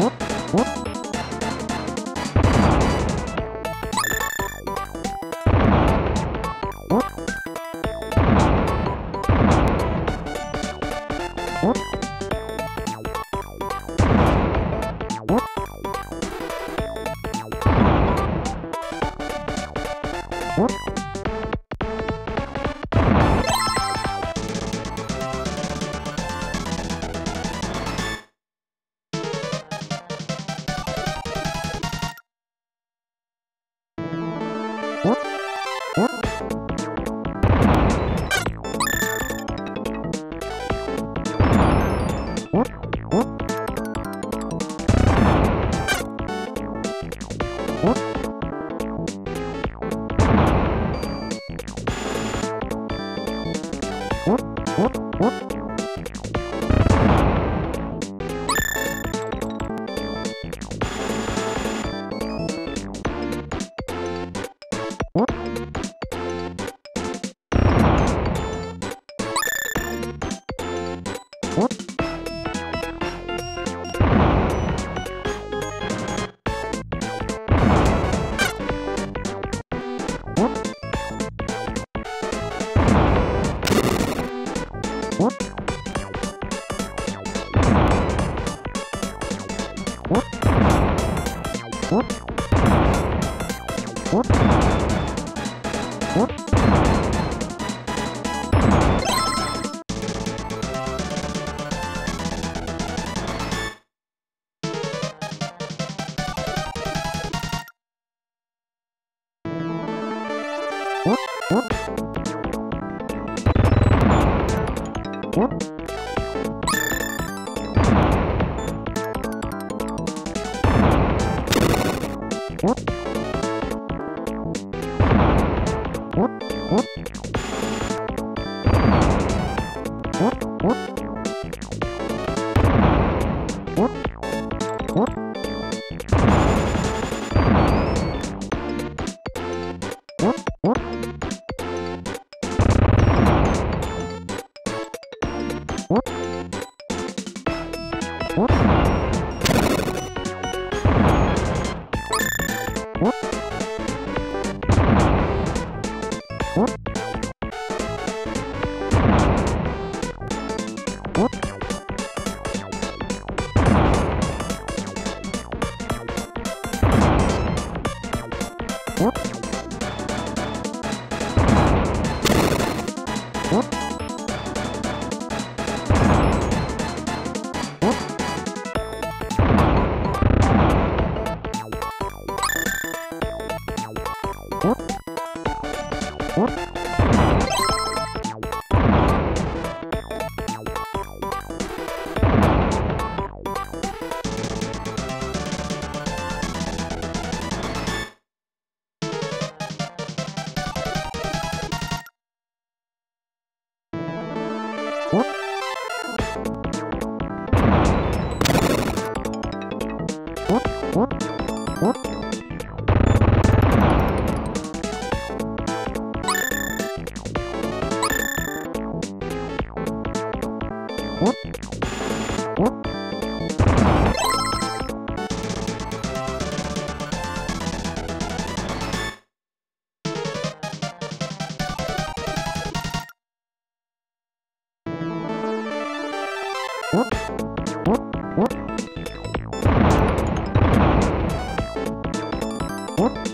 Оп, оп. Yeah. What?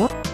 あ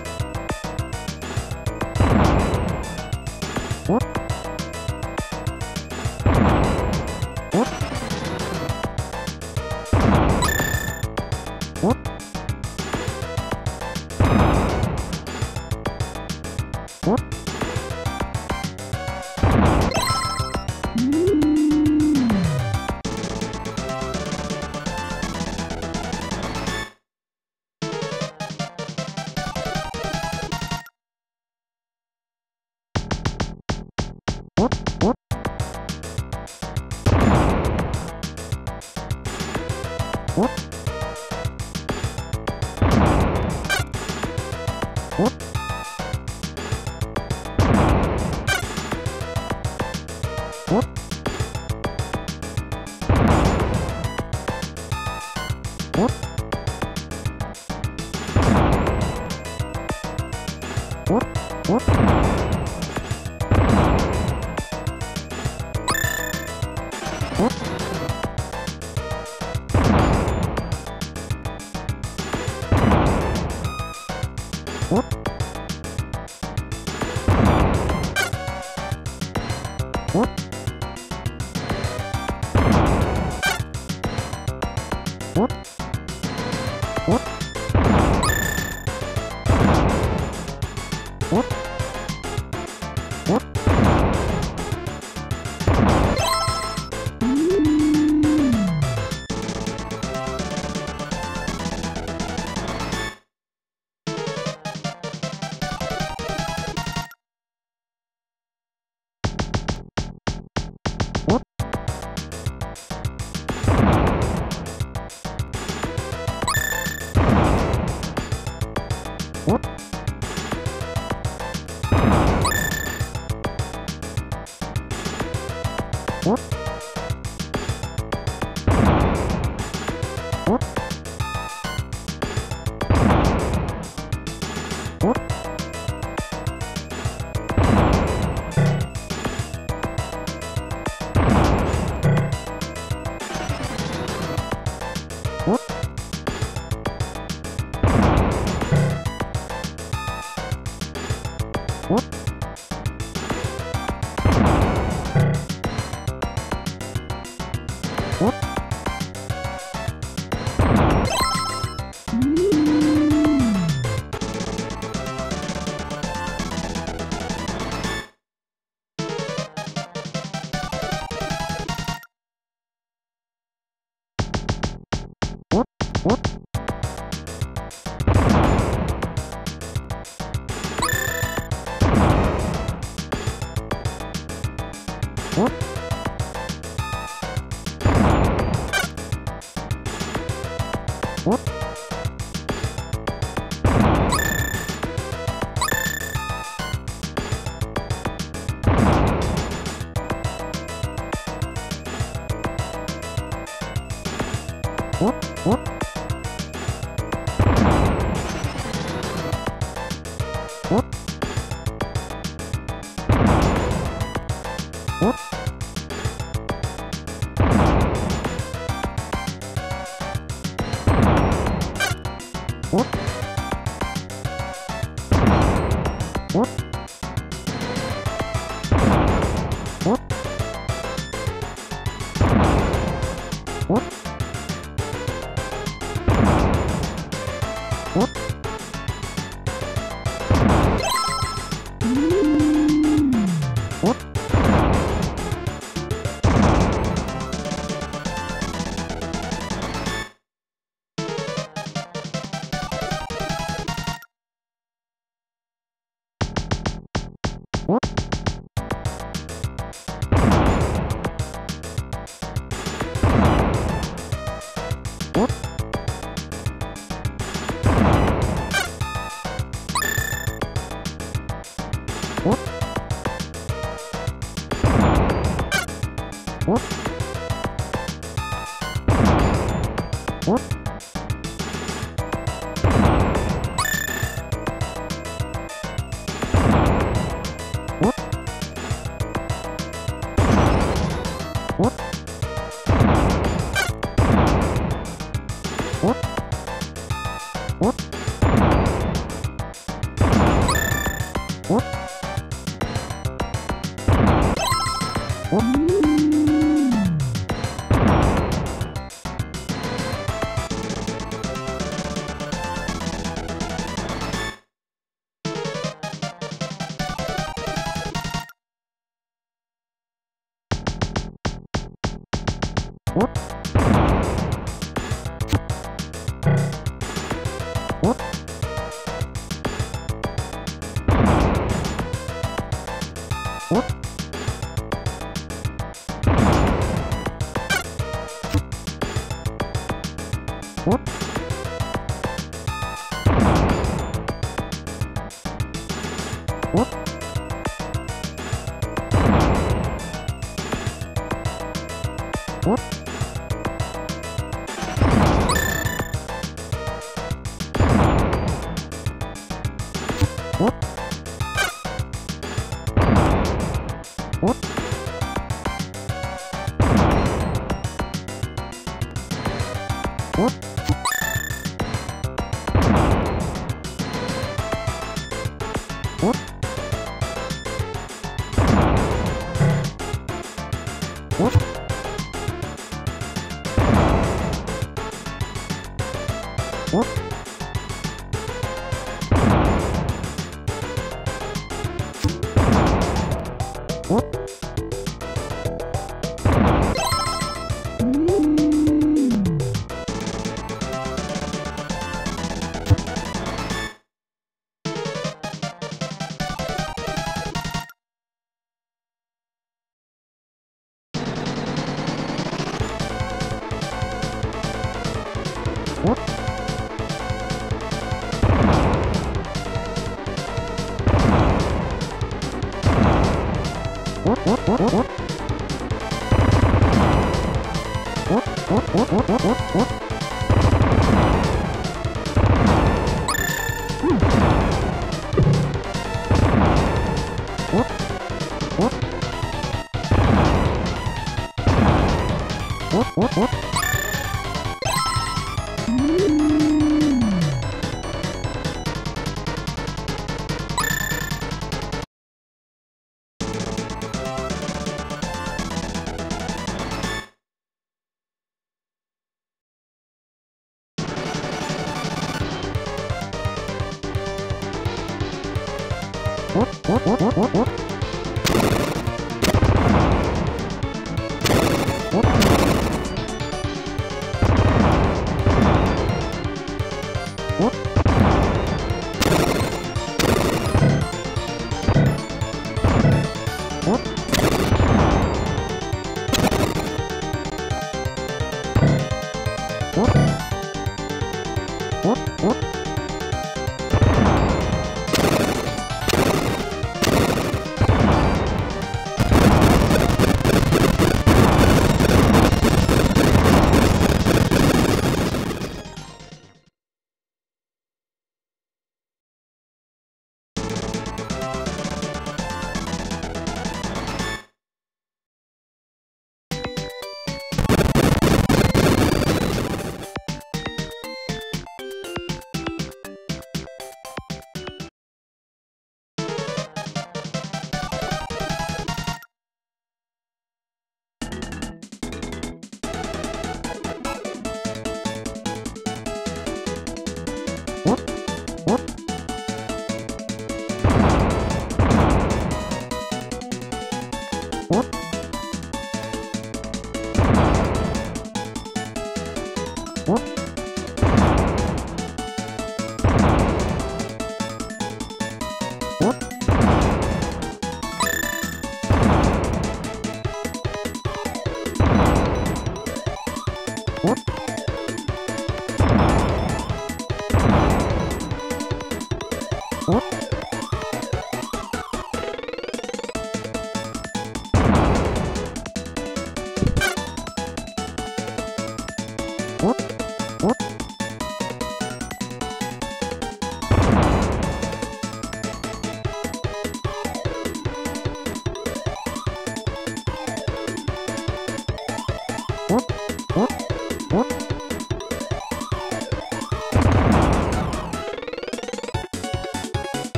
What?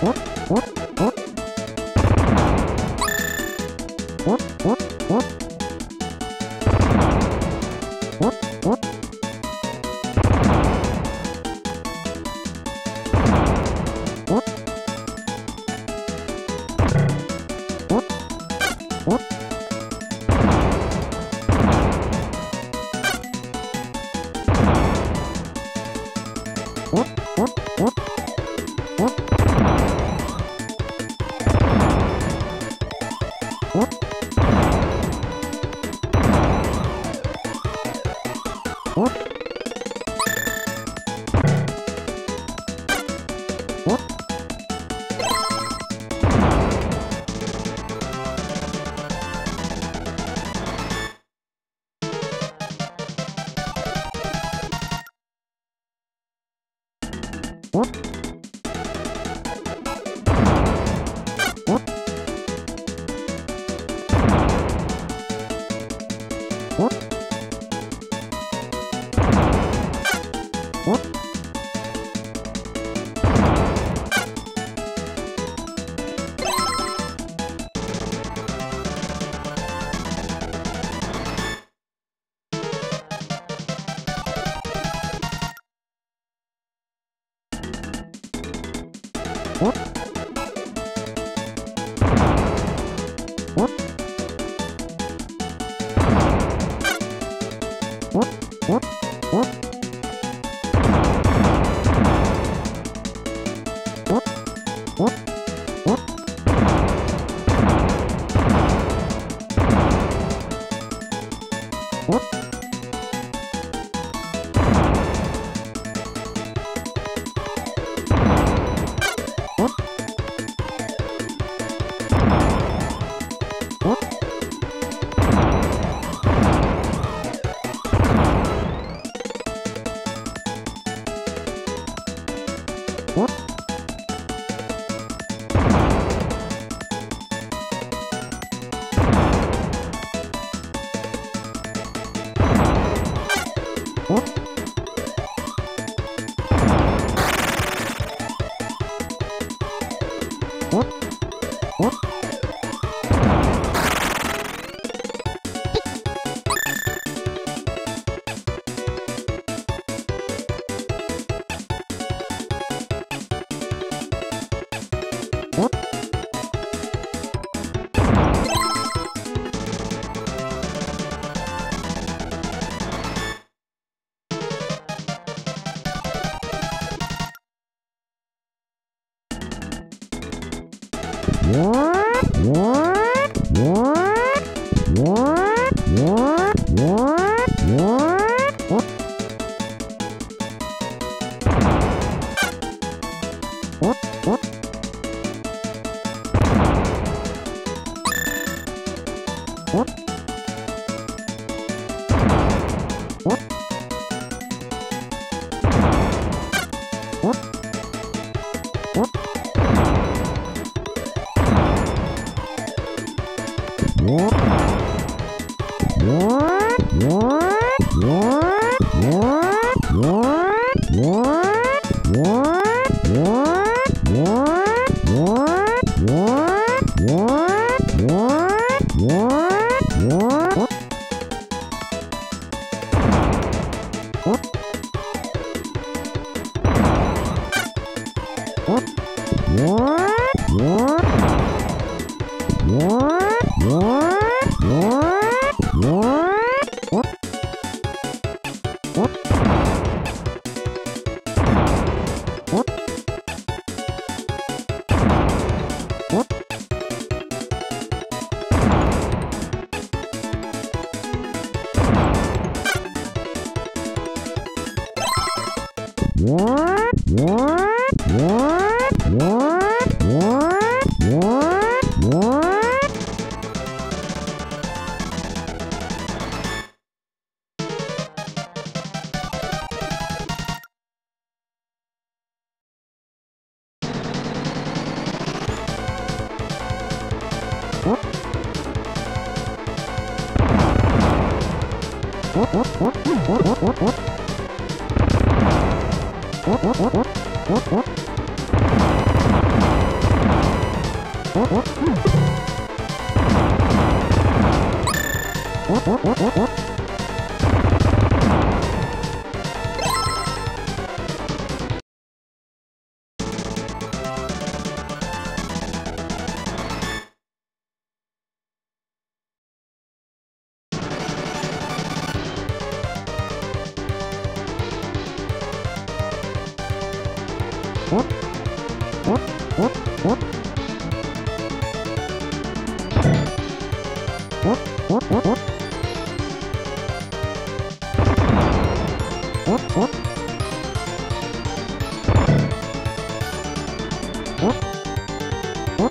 Вот, вот.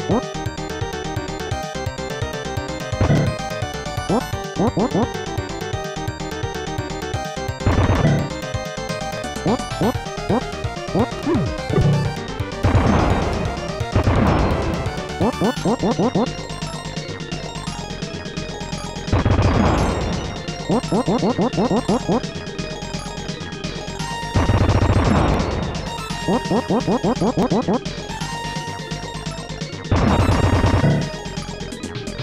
What?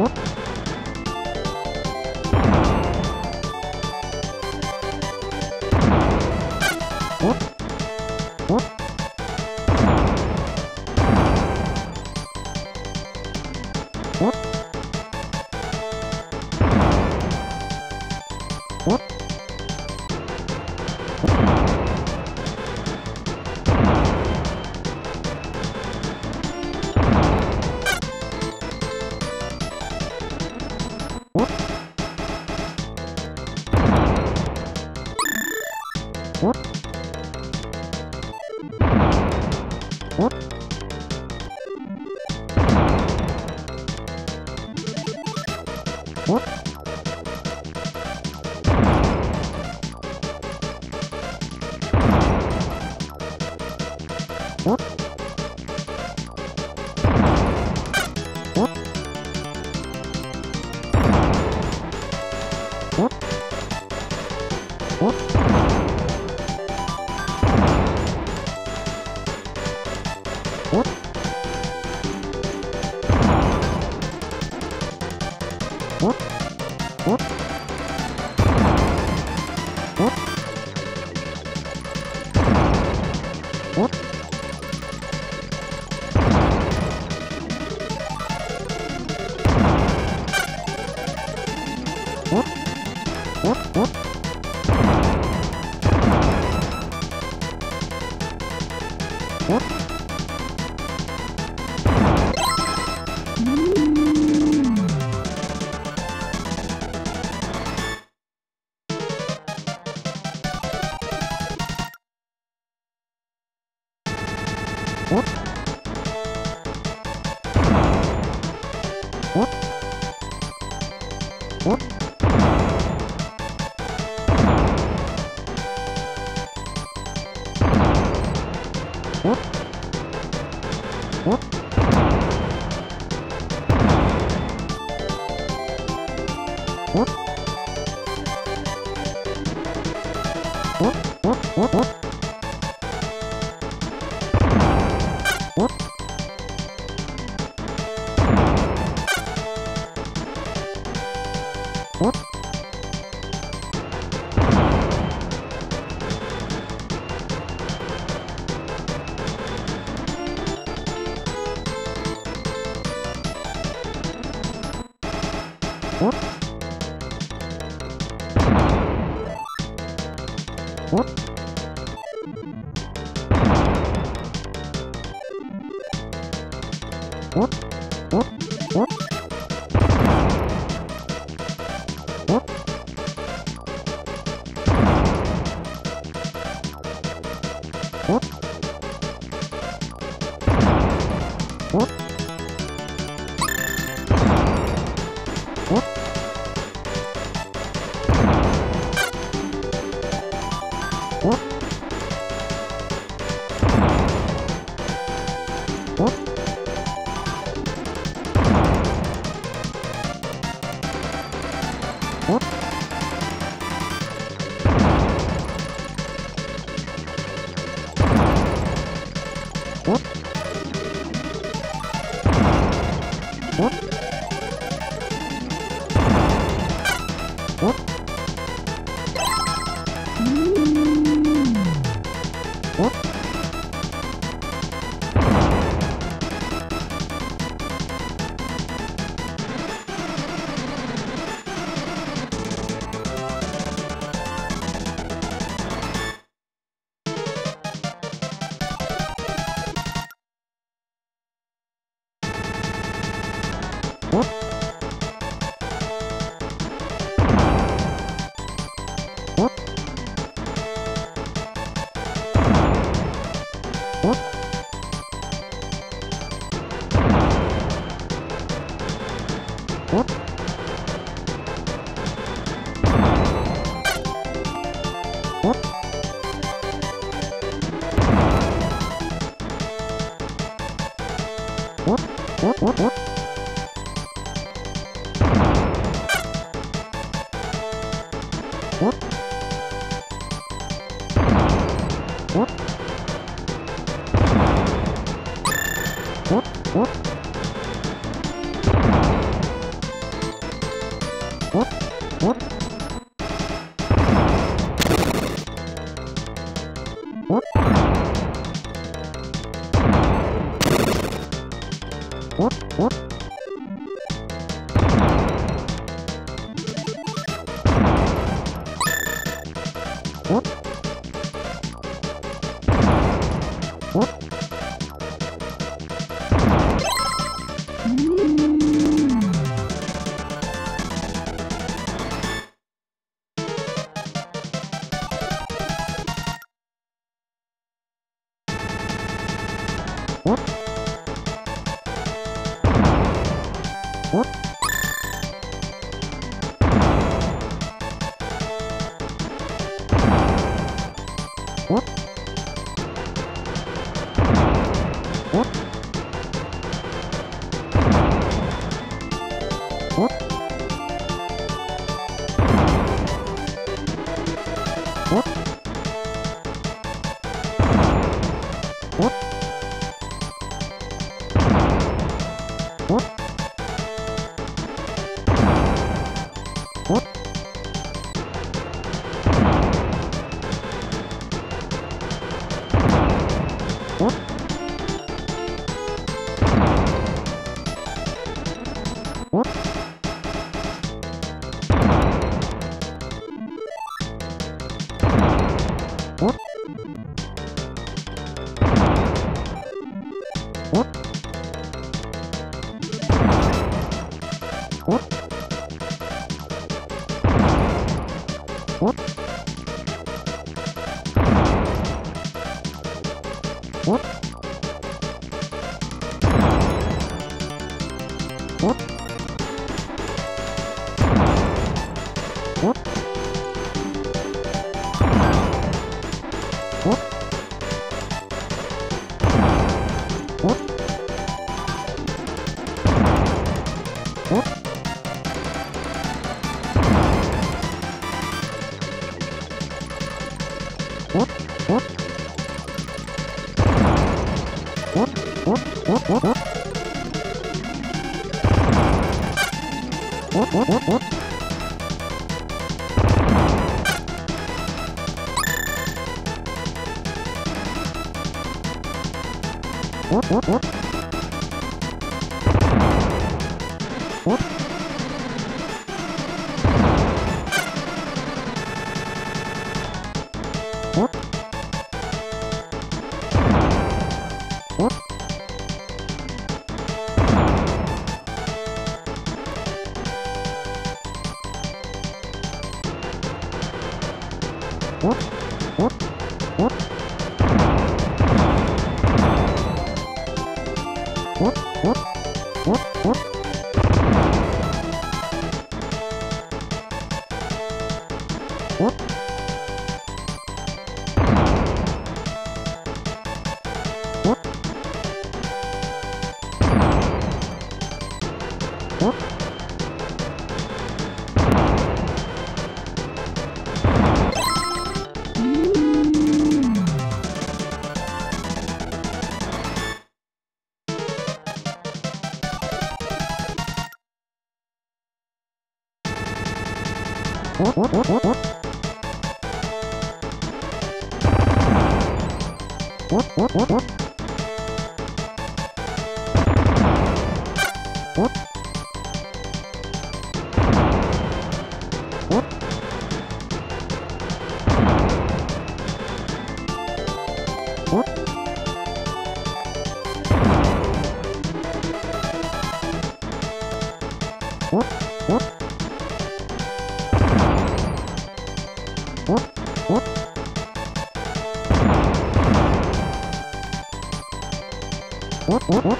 Hum? Вот. Вот. Вот. Оп. Оп. Оп. what, what, what? What?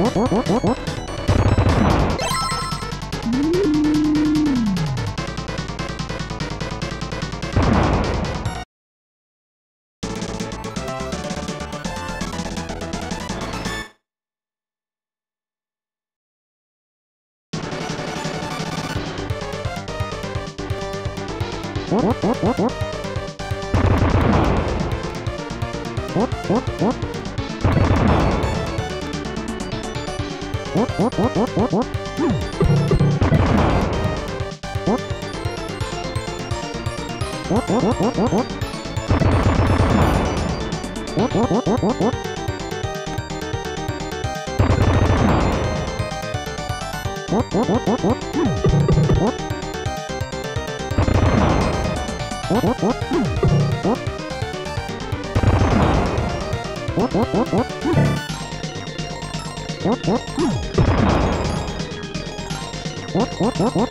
Oh, oh, oh, oh.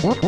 What?